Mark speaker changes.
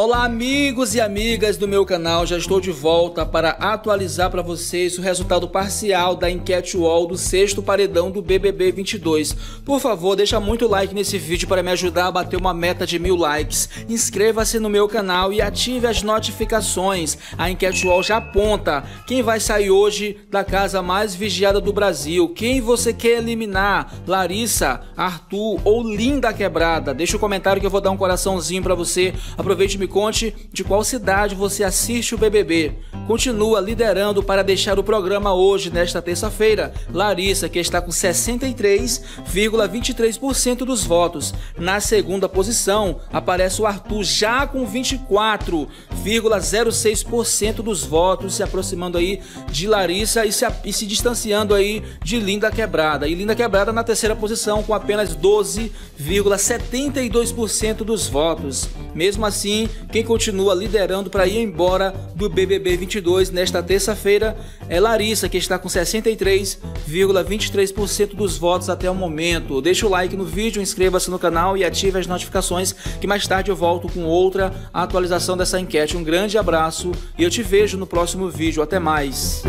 Speaker 1: Olá, amigos e amigas do meu canal. Já estou de volta para atualizar para vocês o resultado parcial da enquete UOL do sexto paredão do BBB 22. Por favor, deixa muito like nesse vídeo para me ajudar a bater uma meta de mil likes. Inscreva-se no meu canal e ative as notificações. A enquete UOL já aponta quem vai sair hoje da casa mais vigiada do Brasil. Quem você quer eliminar? Larissa, Arthur ou Linda Quebrada? Deixa o um comentário que eu vou dar um coraçãozinho para você. Aproveite e me conte de qual cidade você assiste o BBB. Continua liderando para deixar o programa hoje, nesta terça-feira, Larissa, que está com 63,23% dos votos. Na segunda posição, aparece o Arthur, já com 24,06% dos votos, se aproximando aí de Larissa e se, e se distanciando aí de Linda Quebrada. E Linda Quebrada na terceira posição, com apenas 12,72% dos votos. Mesmo assim, quem continua liderando para ir embora do BBB 22 nesta terça-feira é Larissa, que está com 63,23% dos votos até o momento. Deixa o like no vídeo, inscreva-se no canal e ative as notificações que mais tarde eu volto com outra atualização dessa enquete. Um grande abraço e eu te vejo no próximo vídeo. Até mais!